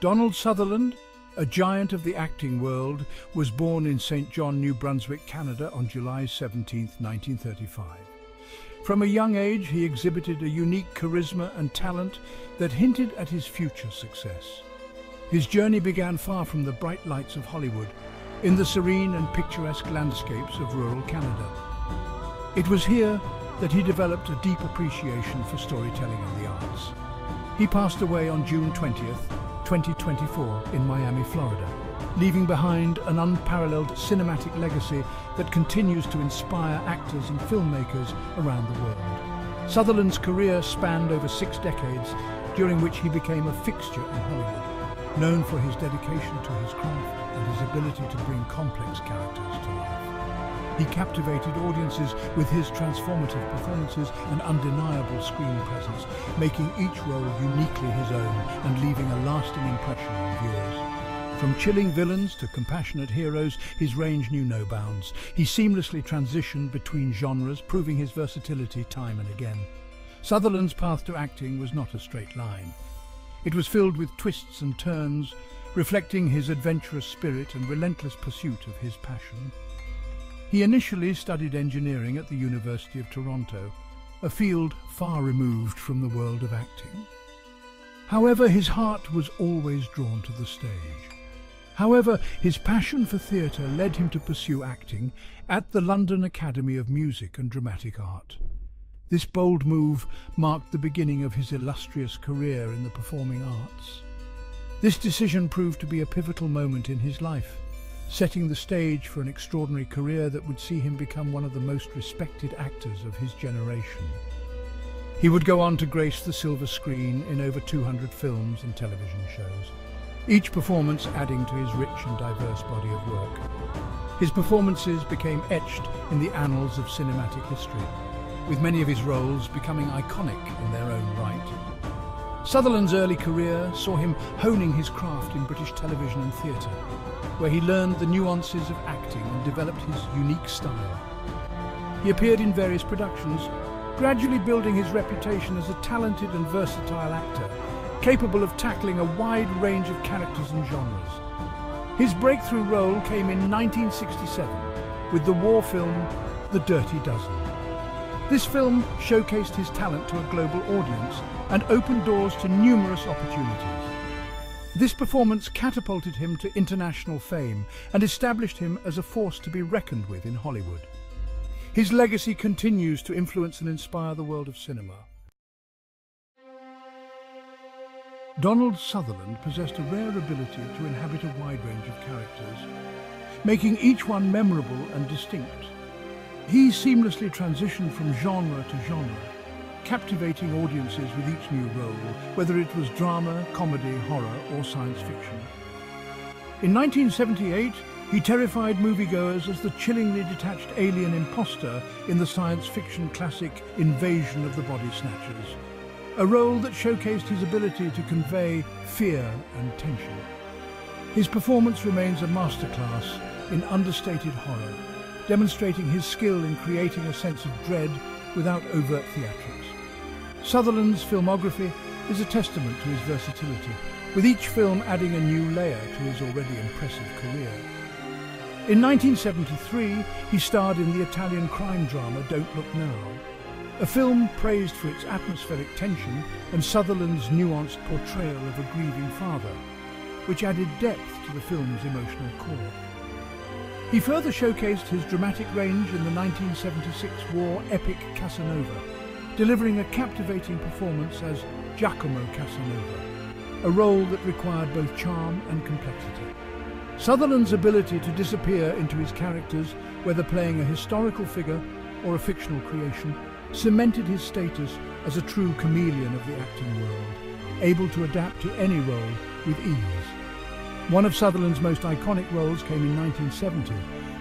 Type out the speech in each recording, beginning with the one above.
Donald Sutherland, a giant of the acting world, was born in St. John, New Brunswick, Canada on July 17, 1935. From a young age, he exhibited a unique charisma and talent that hinted at his future success. His journey began far from the bright lights of Hollywood, in the serene and picturesque landscapes of rural Canada. It was here that he developed a deep appreciation for storytelling and the arts. He passed away on June 20th, 2024 in Miami, Florida, leaving behind an unparalleled cinematic legacy that continues to inspire actors and filmmakers around the world. Sutherland's career spanned over six decades, during which he became a fixture in Hollywood, known for his dedication to his craft and his ability to bring complex characters to life. He captivated audiences with his transformative performances and undeniable screen presence, making each role uniquely his own and leaving a lasting impression on viewers. From chilling villains to compassionate heroes, his range knew no bounds. He seamlessly transitioned between genres, proving his versatility time and again. Sutherland's path to acting was not a straight line. It was filled with twists and turns, reflecting his adventurous spirit and relentless pursuit of his passion. He initially studied engineering at the University of Toronto, a field far removed from the world of acting. However, his heart was always drawn to the stage. However, his passion for theatre led him to pursue acting at the London Academy of Music and Dramatic Art. This bold move marked the beginning of his illustrious career in the performing arts. This decision proved to be a pivotal moment in his life, setting the stage for an extraordinary career that would see him become one of the most respected actors of his generation. He would go on to grace the silver screen in over 200 films and television shows, each performance adding to his rich and diverse body of work. His performances became etched in the annals of cinematic history, with many of his roles becoming iconic in their own right. Sutherland's early career saw him honing his craft in British television and theatre, where he learned the nuances of acting and developed his unique style. He appeared in various productions, gradually building his reputation as a talented and versatile actor, capable of tackling a wide range of characters and genres. His breakthrough role came in 1967 with the war film The Dirty Dozen. This film showcased his talent to a global audience and opened doors to numerous opportunities. This performance catapulted him to international fame and established him as a force to be reckoned with in Hollywood. His legacy continues to influence and inspire the world of cinema. Donald Sutherland possessed a rare ability to inhabit a wide range of characters, making each one memorable and distinct. He seamlessly transitioned from genre to genre, captivating audiences with each new role, whether it was drama, comedy, horror or science fiction. In 1978, he terrified moviegoers as the chillingly detached alien imposter in the science fiction classic Invasion of the Body Snatchers, a role that showcased his ability to convey fear and tension. His performance remains a masterclass in understated horror, demonstrating his skill in creating a sense of dread without overt theatrics. Sutherland's filmography is a testament to his versatility, with each film adding a new layer to his already impressive career. In 1973, he starred in the Italian crime drama Don't Look Now, a film praised for its atmospheric tension and Sutherland's nuanced portrayal of a grieving father, which added depth to the film's emotional core. He further showcased his dramatic range in the 1976 war epic Casanova, delivering a captivating performance as Giacomo Casanova, a role that required both charm and complexity. Sutherland's ability to disappear into his characters, whether playing a historical figure or a fictional creation, cemented his status as a true chameleon of the acting world, able to adapt to any role with ease. One of Sutherland's most iconic roles came in 1970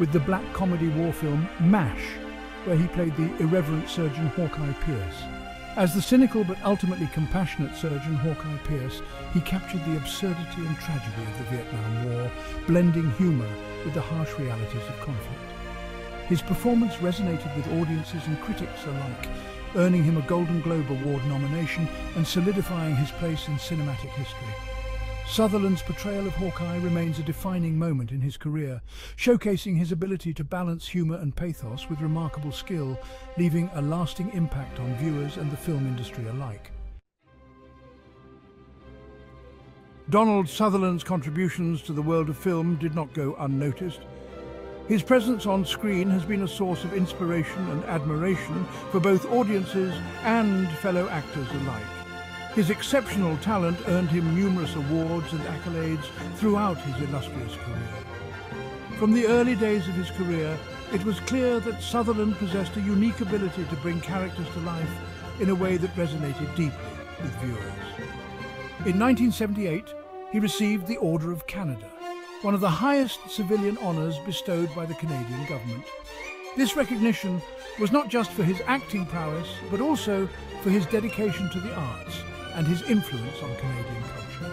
with the black comedy war film MASH, where he played the irreverent surgeon Hawkeye Pierce. As the cynical but ultimately compassionate surgeon Hawkeye Pierce, he captured the absurdity and tragedy of the Vietnam War, blending humour with the harsh realities of conflict. His performance resonated with audiences and critics alike, earning him a Golden Globe Award nomination and solidifying his place in cinematic history. Sutherland's portrayal of Hawkeye remains a defining moment in his career, showcasing his ability to balance humour and pathos with remarkable skill, leaving a lasting impact on viewers and the film industry alike. Donald Sutherland's contributions to the world of film did not go unnoticed. His presence on screen has been a source of inspiration and admiration for both audiences and fellow actors alike. His exceptional talent earned him numerous awards and accolades throughout his illustrious career. From the early days of his career, it was clear that Sutherland possessed a unique ability to bring characters to life in a way that resonated deeply with viewers. In 1978, he received the Order of Canada, one of the highest civilian honours bestowed by the Canadian government. This recognition was not just for his acting prowess, but also for his dedication to the arts and his influence on Canadian culture.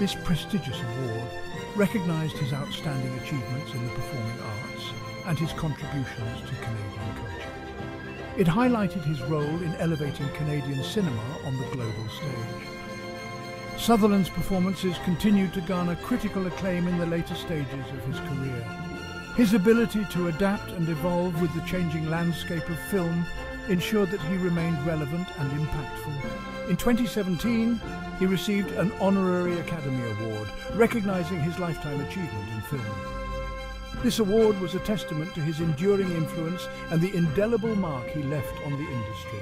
This prestigious award recognised his outstanding achievements in the performing arts and his contributions to Canadian culture. It highlighted his role in elevating Canadian cinema on the global stage. Sutherland's performances continued to garner critical acclaim in the later stages of his career. His ability to adapt and evolve with the changing landscape of film ensured that he remained relevant and impactful. In 2017, he received an Honorary Academy Award, recognising his lifetime achievement in film. This award was a testament to his enduring influence and the indelible mark he left on the industry.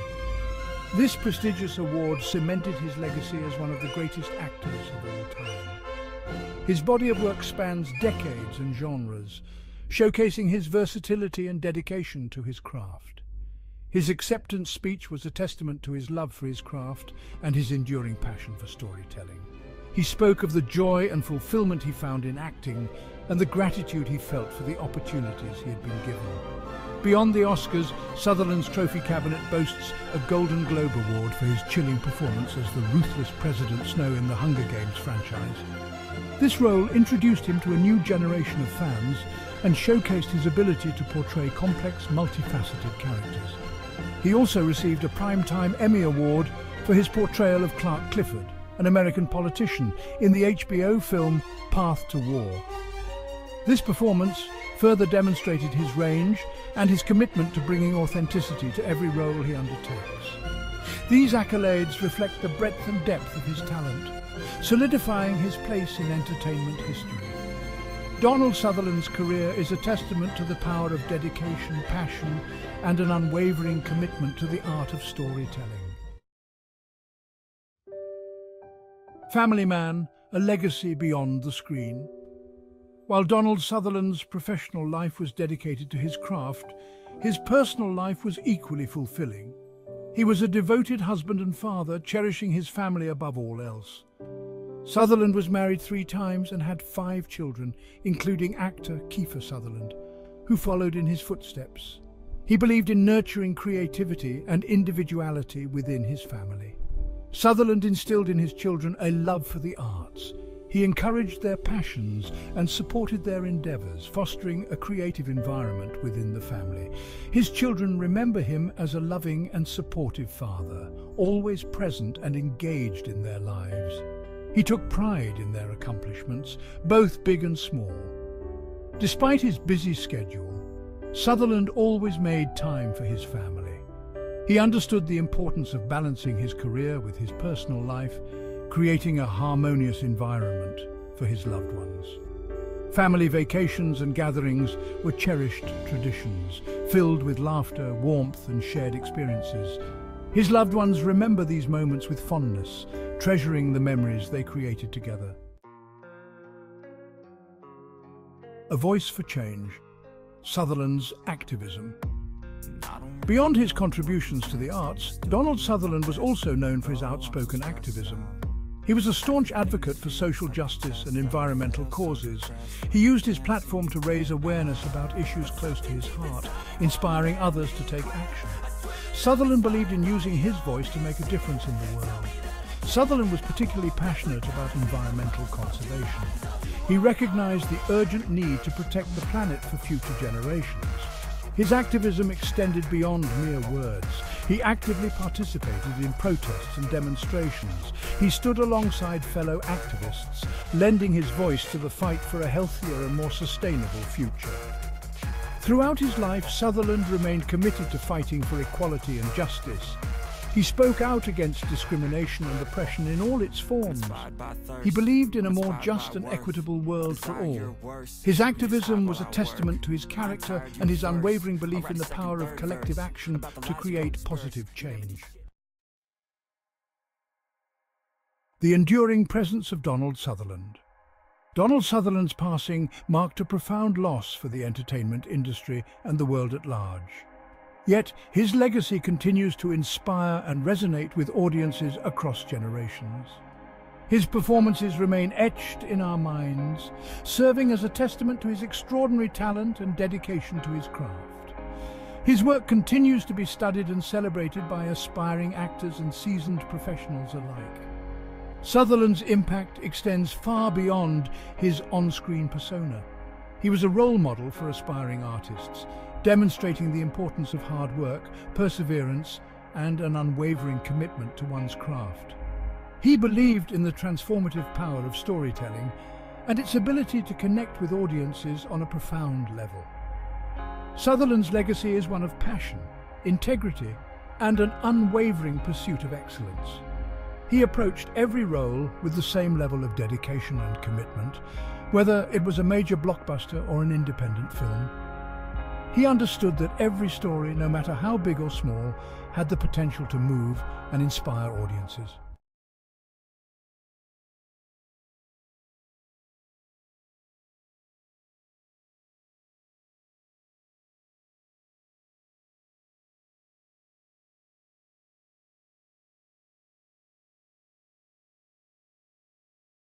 This prestigious award cemented his legacy as one of the greatest actors of all time. His body of work spans decades and genres, showcasing his versatility and dedication to his craft. His acceptance speech was a testament to his love for his craft and his enduring passion for storytelling. He spoke of the joy and fulfillment he found in acting and the gratitude he felt for the opportunities he had been given. Beyond the Oscars, Sutherland's trophy cabinet boasts a Golden Globe Award for his chilling performance as the ruthless President Snow in the Hunger Games franchise. This role introduced him to a new generation of fans and showcased his ability to portray complex, multifaceted characters. He also received a Primetime Emmy Award for his portrayal of Clark Clifford, an American politician, in the HBO film Path to War. This performance further demonstrated his range and his commitment to bringing authenticity to every role he undertakes. These accolades reflect the breadth and depth of his talent, solidifying his place in entertainment history. Donald Sutherland's career is a testament to the power of dedication, passion and an unwavering commitment to the art of storytelling. Family Man, a legacy beyond the screen. While Donald Sutherland's professional life was dedicated to his craft, his personal life was equally fulfilling. He was a devoted husband and father, cherishing his family above all else. Sutherland was married three times and had five children, including actor Kiefer Sutherland, who followed in his footsteps. He believed in nurturing creativity and individuality within his family. Sutherland instilled in his children a love for the arts. He encouraged their passions and supported their endeavours, fostering a creative environment within the family. His children remember him as a loving and supportive father, always present and engaged in their lives. He took pride in their accomplishments, both big and small. Despite his busy schedule, Sutherland always made time for his family. He understood the importance of balancing his career with his personal life, creating a harmonious environment for his loved ones. Family vacations and gatherings were cherished traditions, filled with laughter, warmth and shared experiences. His loved ones remember these moments with fondness, treasuring the memories they created together. A voice for change, Sutherland's activism. Beyond his contributions to the arts, Donald Sutherland was also known for his outspoken activism. He was a staunch advocate for social justice and environmental causes. He used his platform to raise awareness about issues close to his heart, inspiring others to take action. Sutherland believed in using his voice to make a difference in the world. Sutherland was particularly passionate about environmental conservation. He recognised the urgent need to protect the planet for future generations. His activism extended beyond mere words. He actively participated in protests and demonstrations. He stood alongside fellow activists, lending his voice to the fight for a healthier and more sustainable future. Throughout his life, Sutherland remained committed to fighting for equality and justice. He spoke out against discrimination and oppression in all its forms. He believed in a more just and equitable world for all. His activism was a testament to his character and his unwavering belief in the power of collective action to create positive change. The enduring presence of Donald Sutherland. Donald Sutherland's passing marked a profound loss for the entertainment industry and the world at large. Yet his legacy continues to inspire and resonate with audiences across generations. His performances remain etched in our minds, serving as a testament to his extraordinary talent and dedication to his craft. His work continues to be studied and celebrated by aspiring actors and seasoned professionals alike. Sutherland's impact extends far beyond his on-screen persona. He was a role model for aspiring artists, demonstrating the importance of hard work, perseverance and an unwavering commitment to one's craft. He believed in the transformative power of storytelling and its ability to connect with audiences on a profound level. Sutherland's legacy is one of passion, integrity and an unwavering pursuit of excellence. He approached every role with the same level of dedication and commitment, whether it was a major blockbuster or an independent film. He understood that every story, no matter how big or small, had the potential to move and inspire audiences.